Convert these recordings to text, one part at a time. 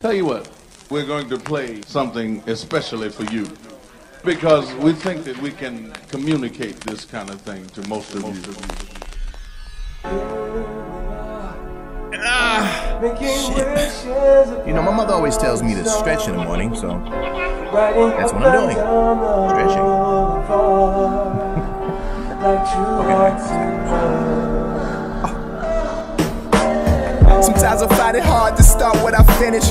Tell you what, we're going to play something especially for you because we think that we can communicate this kind of thing to most of you. Ah, shit. You know, my mother always tells me to stretch in the morning, so that's what I'm doing. Stretching. okay. Sometimes I find it hard to start what I finish.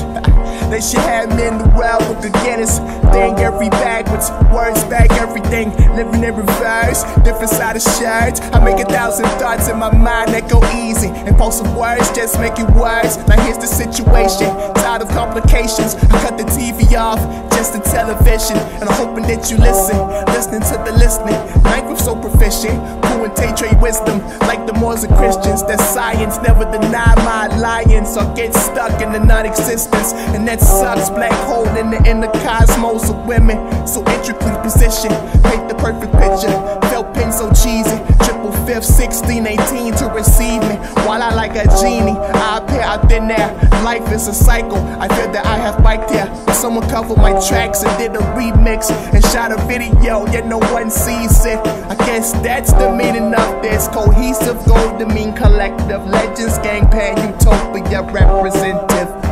They should have me in the well with the Guinness. Thing every backwards, words back everything. Living in reverse, different side of shirts. I make a thousand thoughts in my mind that go easy. And post words, just make it worse. Now here's the situation, tired of complications. I cut the TV off, just the television. And I'm hoping that you listen, listening to the listening. Minecraft so proficient, cool and trade wisdom. Like the Moors and Christians, that science never deny my alliance. Or get stuck in the non existence. And that sucks. Black hole in the inner cosmos of women. So intricately positioned. Paint the perfect picture. Felt pin so cheesy. Triple fifth, 16, 18 to receive me. While I like a genie, I appear out thin there. Life is a cycle. I feel that I have biked here. Someone covered my tracks and did a remix and shot a video, yet no one sees it. I guess that's the meaning of this cohesive, golden mean collective. Legends, gang, pan, utopia representative.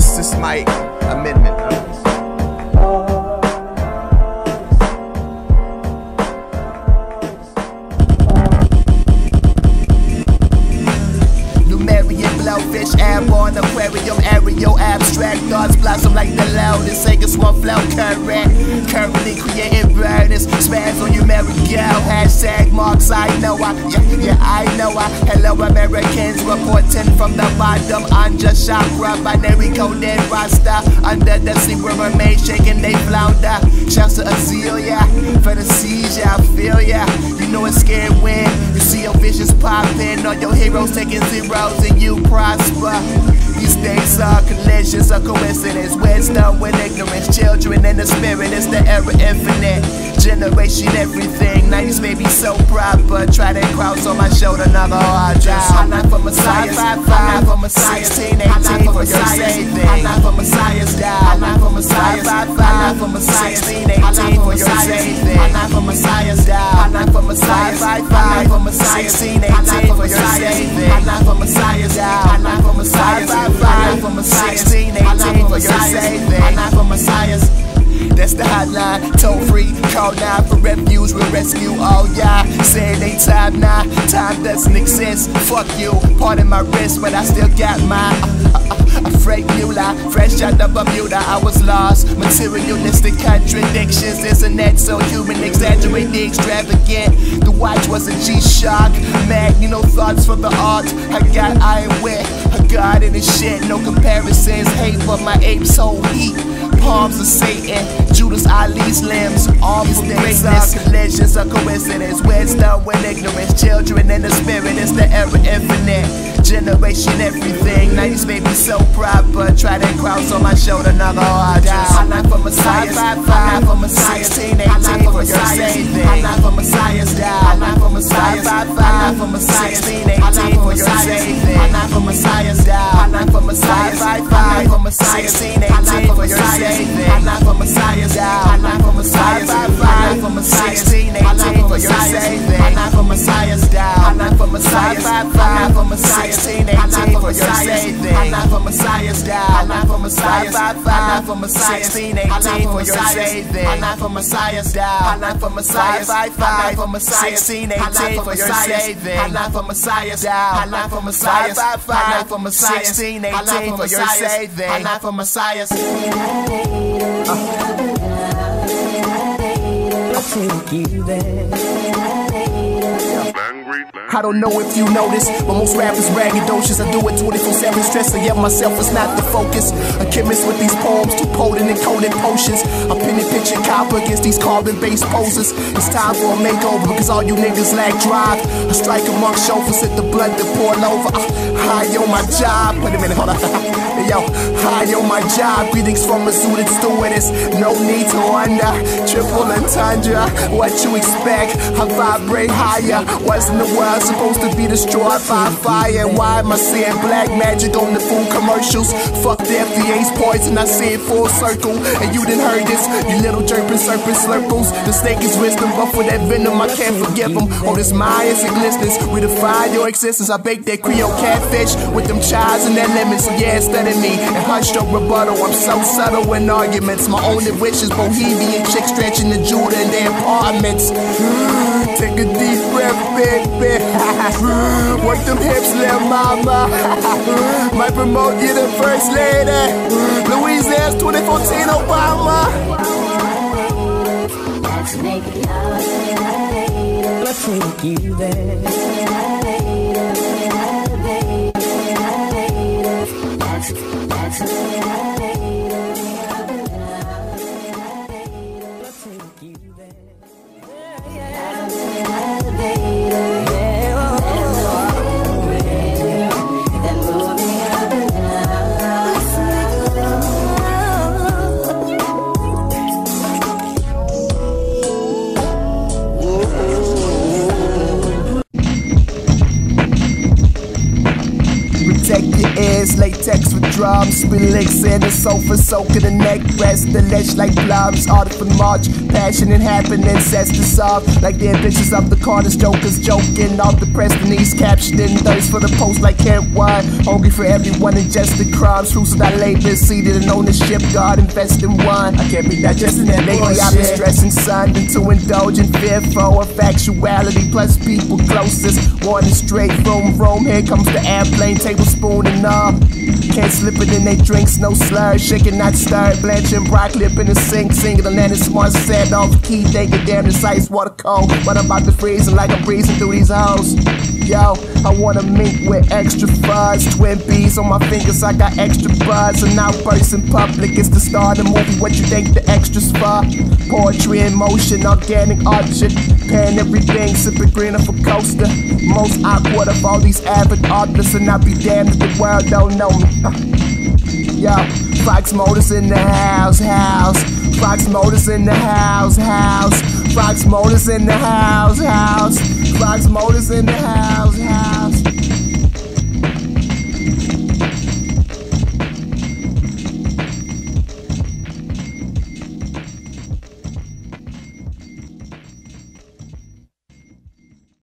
This is my amendment. Numerian blowfish, airborne aquarium, aerial abstract thoughts blossom like the loudest. Singers one flow correct. Currently creating burners, spaz on you, go. Hashtag yeah, yeah, I know I. Hello, Americans, reporting from the bottom. Unjust chakra, binary coded rasta. Under the sea, where remain shaking, they flounder. Shouts to Azealia, for the seizure, I feel ya. You know it's scary when you see your visions popping, all your heroes taking zeros and you prosper. These days are collisions of coincidence, wisdom with ignorance, children in the spirit, it's the era infinite. Generation everything, 90s baby so proper. Try that cross on my shoulder, another hard drive. I'm not for Messiahs, I'm not for Messiahs, 16, 18 for your saving. I'm not for Messiahs, I'm not for Messiahs, I'm not for Messiahs, 16, 18 for your saving. I'm not for Messiahs, I'm not for Messiahs, I'm not for Messiahs, 16, 18 for your saving. I'm not for Messiahs, I'm not for Messiahs, I'm not for Messiahs, 16, 18 for your saving. I'm not for Messiahs. That's the hotline, toll free. Call now for refuge, we'll rescue. Oh yeah, saying ain't time now. Time doesn't exist. Fuck you, pardon my wrist, but I still got my. Freight mula, fresh out of Bermuda, I was lost. Materialistic contradictions, internet so human, exaggerate the extravagant. The watch was a G-Shock, Magneto thoughts for the art. I got iron wit, a god in his shit, no comparisons. Hate for my apes, whole heat palms of Satan, Judas Ali's limbs, arms for greatness, legends of coincidence, wisdom with ignorance, children in the spirit, is the era infinite, generation everything, 90s baby so proper, try to cross on my shoulder, another hard I'm not for Messiahs, I'm not for Messiahs, 16, 18 for your I'm not for Messiahs, I'm for Messiahs, not for Messiahs, 16, 18 for I'm for Messiahs, I'm for Messiahs, I'm for Messiahs, 16, 18 for Messiahs. I'm for Messiahs. I'm not for Messiahs. 16, 18 for your saving. I'm not for Messiahs. I'm not for Messiahs. I'm not for Messiahs. 16, 18 for your saving. I'm not for Messiahs. I'm not for Messiahs. I'm not for Messiahs. 16, 18 for your saving. I'm not for Messiahs. I'm not for Messiahs. I'm not for Messiahs. 16, 18 for your saving. I'm not for Messiahs. I'm not for Messiahs. I'm not for Messiahs. 16, 18 for your saving. I'm not for Messiahs. You there. I don't know if you notice, but most rappers braggadocious. I do it 24 7 stress, I get myself is not the focus. A chemist with these poems, too potent and coded potions. I'm pinning pitching copper against these carbon based poses. It's time for a makeover because all you niggas lack drive. I strike amongst chauffeurs at the blood to pour over. Uh, high on my job. Wait a minute, hold on. Yo, high on my job. Greetings from a suited stewardess. No need to wonder. Triple entendre, what you expect? I vibrate higher. What's in the world? Supposed to be destroyed by fire? And why am I seeing black magic on the food commercials? Fuck the FDA's poison, I see it full circle. And you didn't heard this, you little jerpin' serpent circles. The snake is wisdom, but for that venom, I can't forgive them. Oh, this Maya's existence, we defy your existence. I bake that Creole catfish with them chives and that lemon. So yeah, instead of me, and hush your rebuttal. I'm so subtle in arguments. My only wish is bohemian chicks stretching the Judah in their apartments. Take a deep breath, baby. Work them hips, little mama. Mm, might promote you the first lady. Mm, Louisiana's 2014 Obama. I'll take you there. I'll Protect your ears, latex for drums. Licks in the sofa, soaking the neck rest. The leash like plums, art for March. Passion and happening sets us off. Like the adventures of the Carter's jokers joking. All depressed and these captioning. Thirst for the post like Kent wine. Hungry for everyone, ingested crimes. Fruits of that labor, seated in ownership. God invest in one. I can't be digesting that lately. I've been stressing sun into indulge in fearful of factuality. Plus people closest. Is straight from Rome. Here comes the airplane, tablespoon and all. Can't slip it in they drinks, no slur. Shaking, not stirred. Blanching broccoli up in the sink. Singing the land is smart set off key. Thinking damn this ice water cold. But I'm about to freeze like I'm breezing through these hoes. Yo, I wanna mink with extra fuzz. Twin bees on my fingers, I got extra buzz. And outbursts in public, it's the start of the movie. What you think the extras for? Poetry in motion, organic object. Pen everything, sipping greener for coaster. Most awkward of all these avid artists, and I be damned if the world don't know me. Yo, Fox Motors in the house, house. Fox Motors in the house, house. Fox Motors in the house, house. Fox Motors in the house, house.